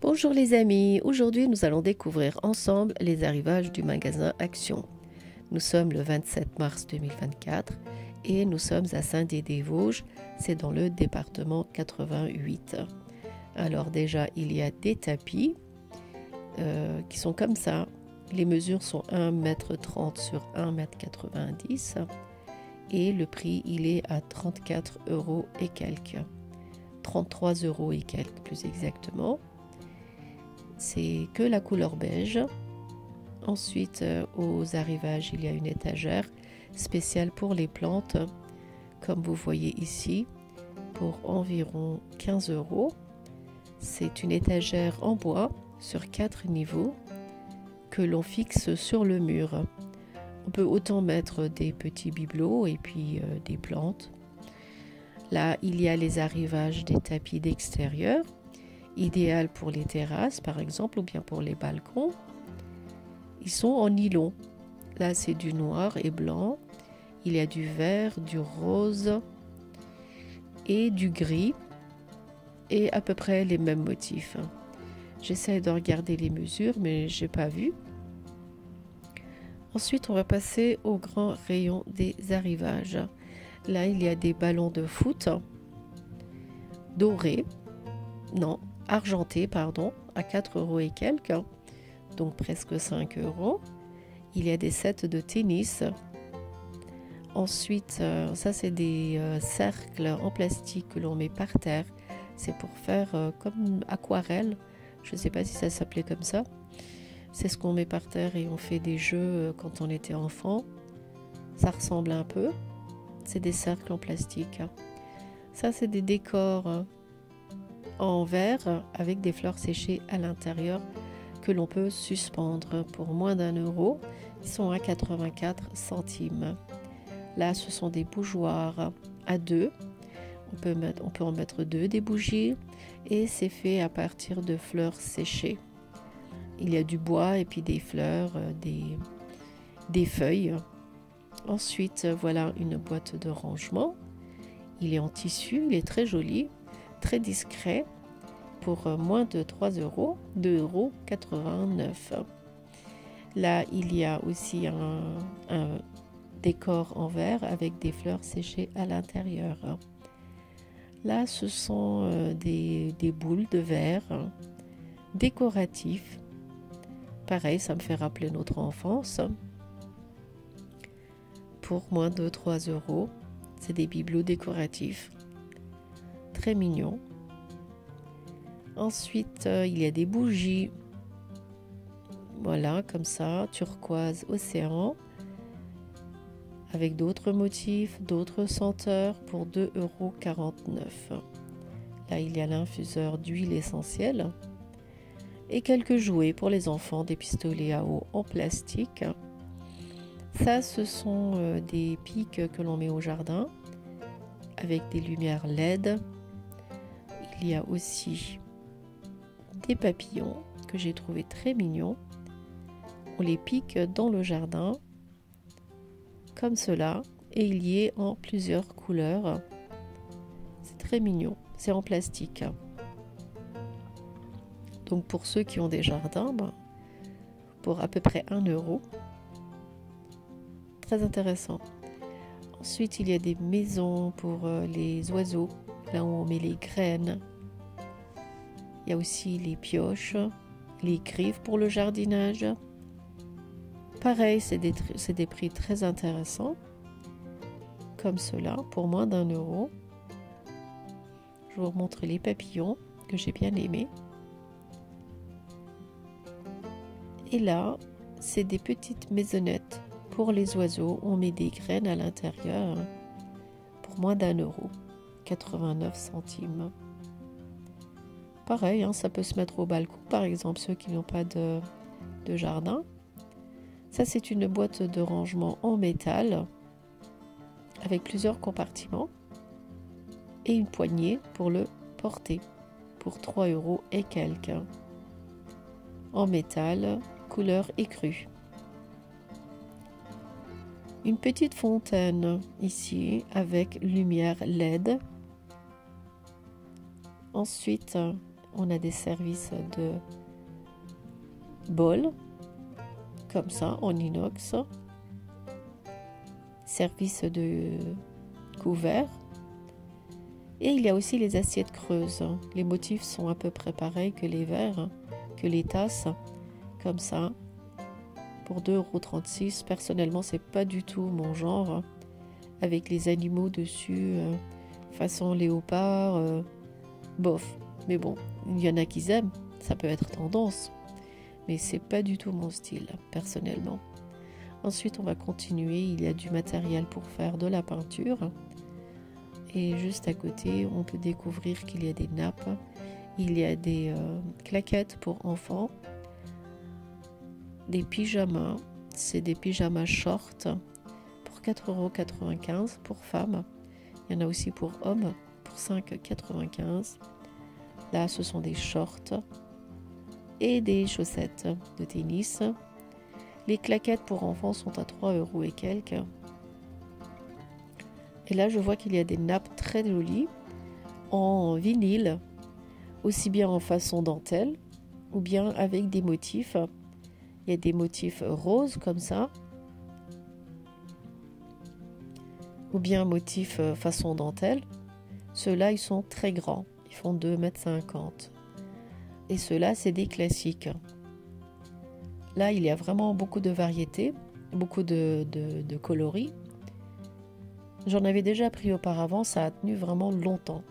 Bonjour les amis, aujourd'hui nous allons découvrir ensemble les arrivages du magasin Action. Nous sommes le 27 mars 2024 et nous sommes à Saint-Dié-des-Vosges, c'est dans le département 88. Alors déjà il y a des tapis euh, qui sont comme ça. Les mesures sont 1m30 sur 1m90 et le prix il est à 34 euros et quelques. 33 euros et quelques plus exactement. C'est que la couleur beige. Ensuite, euh, aux arrivages, il y a une étagère spéciale pour les plantes, comme vous voyez ici, pour environ 15 euros. C'est une étagère en bois sur quatre niveaux que l'on fixe sur le mur. On peut autant mettre des petits bibelots et puis euh, des plantes. Là, il y a les arrivages des tapis d'extérieur, idéal pour les terrasses par exemple ou bien pour les balcons. Ils sont en nylon. Là, c'est du noir et blanc. Il y a du vert, du rose et du gris et à peu près les mêmes motifs. J'essaie de regarder les mesures, mais j'ai pas vu. Ensuite, on va passer au grand rayon des arrivages. Là, il y a des ballons de foot dorés, non, argentés, pardon, à 4 euros et quelques, donc presque 5 euros. Il y a des sets de tennis. Ensuite, euh, ça, c'est des euh, cercles en plastique que l'on met par terre. C'est pour faire euh, comme aquarelle. Je ne sais pas si ça s'appelait comme ça. C'est ce qu'on met par terre et on fait des jeux quand on était enfant. Ça ressemble un peu. C'est des cercles en plastique. Ça, c'est des décors en verre avec des fleurs séchées à l'intérieur que l'on peut suspendre pour moins d'un euro. Ils sont à 84 centimes. Là, ce sont des bougeoirs à deux. On peut, mettre, on peut en mettre deux des bougies et c'est fait à partir de fleurs séchées. Il y a du bois et puis des fleurs, euh, des, des feuilles. Ensuite, voilà une boîte de rangement. Il est en tissu, il est très joli, très discret pour euh, moins de 3 euros, 2,89 euros. Là, il y a aussi un, décor en verre avec des fleurs séchées à l'intérieur. Là, ce sont euh, des, boules de verre décoratifs Pareil, ça me fait rappeler notre enfance. Pour moins de 3 euros, c'est des bibelots décoratifs. Très mignons. Ensuite, euh, il y a des bougies. Voilà, comme ça, turquoise, océan. Avec d'autres motifs, d'autres senteurs pour 2,49 euros. Là, il y a l'infuseur d'huile essentielle et quelques jouets pour les enfants, des pistolets à eau en plastique. Ça, ce sont euh, des pics que l'on met au jardin avec des lumières LED. Il y a aussi papillons que j'ai trouvé très mignons. On les pique dans le jardin comme cela et il y est en plusieurs couleurs. C'est très mignon. C'est en plastique. Donc pour ceux qui ont des jardins, ben, pour à peu près 1 euro. Très intéressant. Ensuite, il y a des maisons pour euh, les oiseaux, là où on met les graines. Il y a aussi les pioches, les griffes pour le jardinage. Pareil, c'est des, des, prix très intéressants, comme cela, pour moins d'un euro. Je vous montre les papillons que j'ai bien aimés. Et là, c'est des petites maisonnettes pour les oiseaux. On met des graines à l'intérieur pour moins d'un euro, 89 centimes. Pareil, hein, ça peut se mettre au balcon, par exemple, ceux qui n'ont pas de, de jardin. Ça, c'est une boîte de rangement en métal avec plusieurs compartiments et une poignée pour le porter pour 3 euros et quelques. En métal, couleur écrue. Une petite fontaine ici avec lumière LED. Ensuite, On a des services de bol, comme ça, en inox. Service de couvert. Et il y a aussi les assiettes creuses. Les motifs sont à peu près pareils que les verres, que les tasses, comme ça. Pour 2,36€. Personnellement, c'est pas du tout mon genre. Avec les animaux dessus, euh, façon léopard, euh, bof. Mais bon, il y en a qui aiment. Ça peut être tendance mais c'est pas du tout mon style personnellement. Ensuite, on va continuer. Il y a du matériel pour faire de la peinture. Et juste à côté, on peut découvrir qu'il y a des nappes. Il y a des euh, claquettes pour enfants. Des pyjamas. C'est des pyjamas short pour 4,95€ pour femmes. Il y en a aussi pour hommes pour 5,95€. Là, ce sont des shorts et des chaussettes de tennis. Les claquettes pour enfants sont à 3 euros et quelques. Et là, je vois qu'il y a des nappes très jolies en vinyle, aussi bien en façon dentelle ou bien avec des motifs. Il y a des motifs roses comme ça, ou bien motifs euh, façon dentelle. Ceux-là, ils sont très grands, font 2,50 m. Et ceux-là, c'est des classiques. Là, il y a vraiment beaucoup de variétés, beaucoup de, coloris. J'en avais déjà pris auparavant, ça a tenu vraiment longtemps.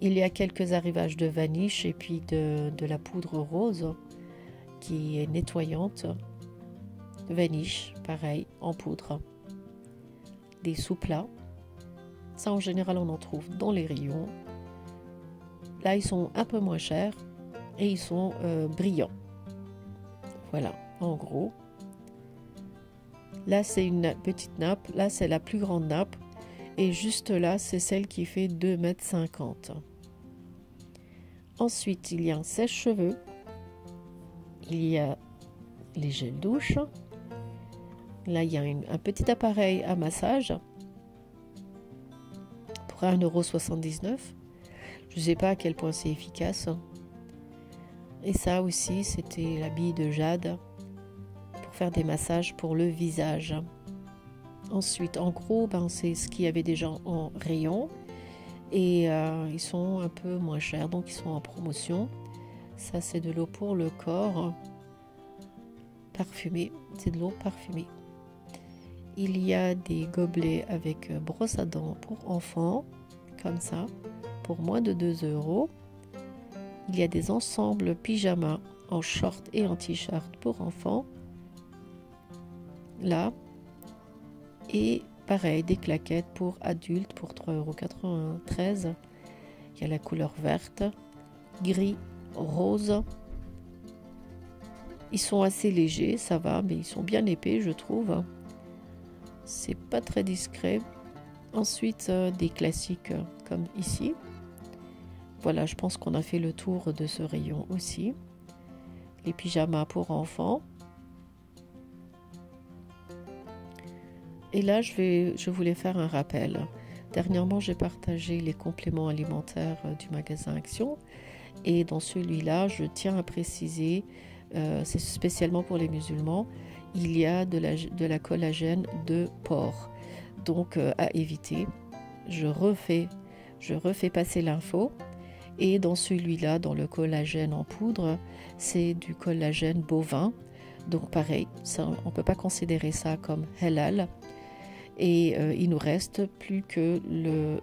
Il y a quelques arrivages de vaniche et puis de, de la poudre rose qui est nettoyante. Vaniche, pareil, en poudre. Des sous-plats. Ça, en général, on en trouve dans les rayons. Là, ils sont un peu moins chers et ils sont euh, brillants. Voilà, en gros. Là, c'est une petite nappe. Là, c'est la plus grande nappe. Et juste là, c'est celle qui fait 2,50 mètres. Ensuite, il y a un sèche-cheveux. Il y a les gels douche. Là, il y a un petit appareil à massage pour 1,79€. Je ne sais pas à quel point c'est efficace. Et ça aussi, c'était la bille de jade pour faire des massages pour le visage. Ensuite, en gros, ben, c'est ce qu'il y avait déjà en rayon. Et euh, ils sont un peu moins chers, donc ils sont en promotion. Ça, c'est de l'eau pour le corps parfumée. C'est de l'eau parfumée. Il y a des gobelets avec brosse à dents pour enfants, comme ça pour moins de 2 euros. Il y a des ensembles pyjamas en short et en t-shirt pour enfants. Là. Et pareil, des claquettes pour adultes pour 3,93 euros. Il y a la couleur verte, gris, rose. Ils sont assez légers, ça va, mais ils sont bien épais, je trouve. C'est pas très discret. Ensuite, euh, des classiques euh, comme ici. Voilà, je pense qu'on a fait le tour de ce rayon aussi. Les pyjamas pour enfants. Et là, je, voulais faire un rappel. Dernièrement, j'ai partagé les compléments alimentaires euh, du magasin Action. Et dans celui-là, je tiens à préciser, euh, c'est spécialement pour les musulmans, il y a de la, collagène de porc. Donc euh, à éviter. Je refais passer l'info. Et dans celui-là, dans le collagène en poudre, c'est du collagène bovin. Donc pareil, on ne peut pas considérer ça comme halal. Et euh, il nous reste plus que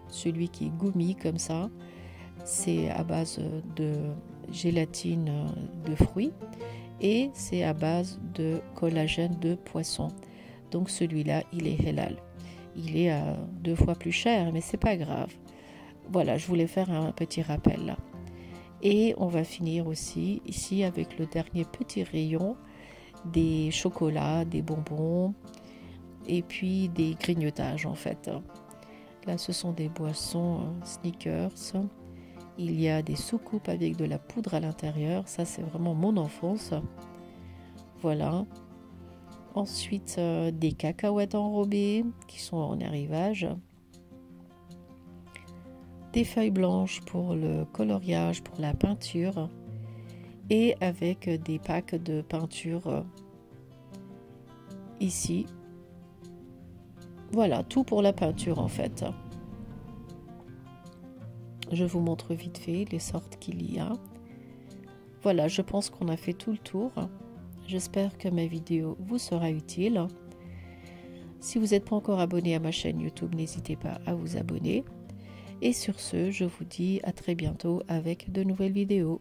celui qui est goumi comme ça. C'est à base de gélatine de fruits et c'est à base de collagène de poisson. Donc celui-là, il est halal. Il est à deux fois plus cher, mais c'est pas grave. Voilà, je voulais faire un petit rappel. Et on va finir aussi ici avec le dernier petit rayon des chocolats, des bonbons et puis des grignotages en fait. Là, ce sont des boissons hein, sneakers. Il y a des soucoupes avec de la poudre à l'intérieur. Ça, c'est vraiment mon enfance. Voilà. Ensuite, euh, des cacahuètes enrobées qui sont en arrivage. Des feuilles blanches pour le coloriage, pour la peinture et avec des packs de peinture ici. Voilà, tout pour la peinture en fait. Je vous montre vite fait les sortes qu'il y a. Voilà, je pense qu'on a fait tout le tour. J'espère que ma vidéo vous sera utile. Si vous n'êtes pas encore abonné à ma chaîne YouTube, n'hésitez pas à vous abonner. Et sur ce, je vous dis à très bientôt avec de nouvelles vidéos.